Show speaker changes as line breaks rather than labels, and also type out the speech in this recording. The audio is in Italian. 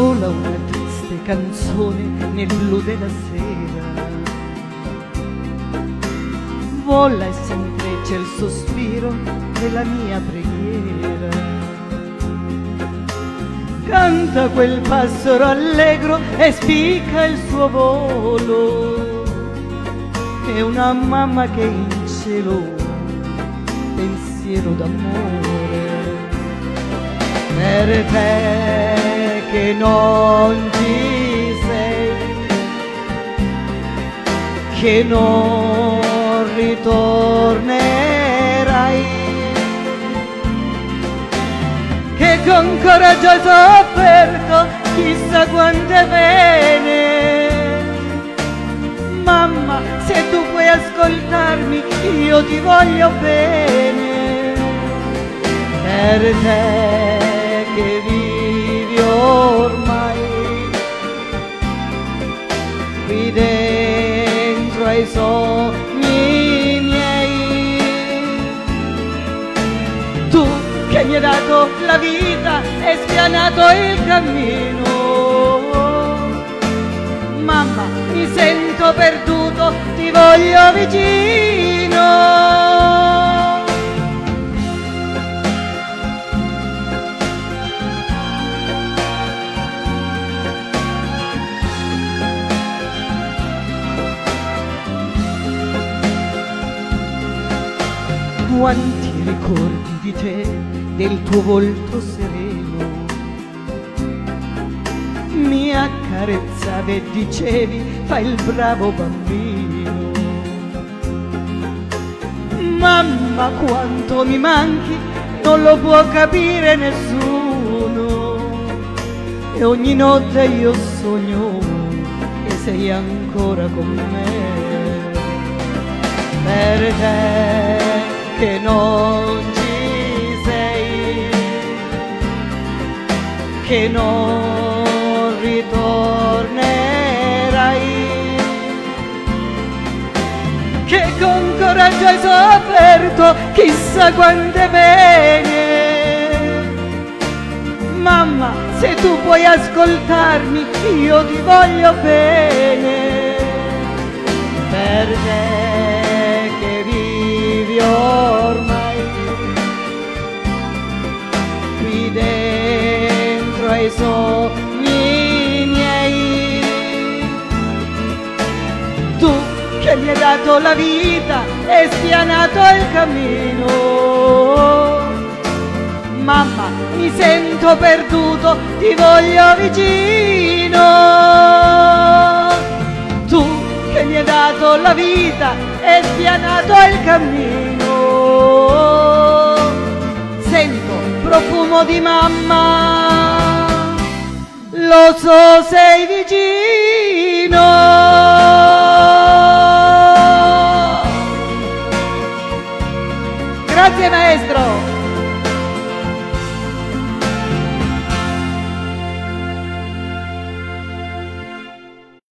sola una triste canzone nel blu della sera. Vola e si intreccia il sospiro della mia preghiera. Canta quel passero allegro e spicca il suo volo. È una mamma che in cielo pensiero d'amore per te non ci sei, che non ritornerai, che con coraggio hai sofferto chissà quante pene. Mamma, se tu puoi ascoltarmi, io ti voglio bene. Per te qui dentro ai sogni miei. Tu che mi hai dato la vita e spianato il cammino. Mamma, mi sento perduto, ti voglio vicino. Quanti ricordi di te, del tuo volto sereno mi accarezzavi e dicevi fai il bravo bambino. Mamma quanto mi manchi, non lo può capire nessuno. E ogni notte io sogno che sei ancora con me. Per te che non ci sei, che non ritornerai, che con coraggio hai sofferto chissà quante pene. Mamma, se tu puoi ascoltarmi, io ti voglio bene. Per te ai sogni miei. Tu che mi hai dato la vita e spianato il cammino. Mamma, mi sento perduto, ti voglio vicino. Tu che mi hai dato la vita e spianato il cammino. Sento profumo di mamma, lo so sei vicino. Grazie maestro.